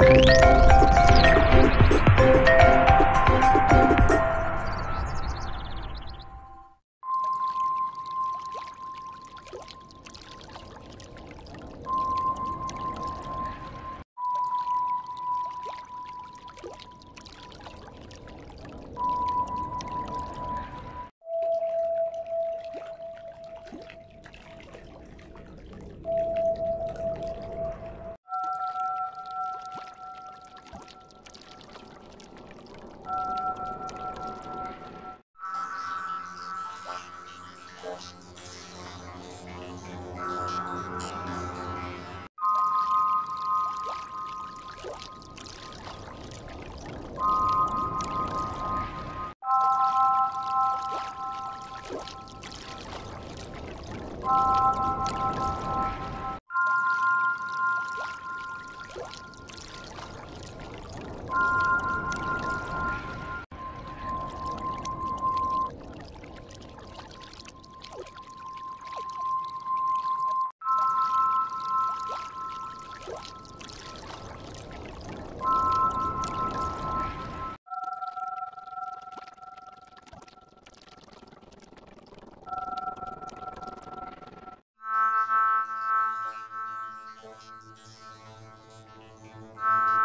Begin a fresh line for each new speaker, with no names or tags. you Thank you.
Música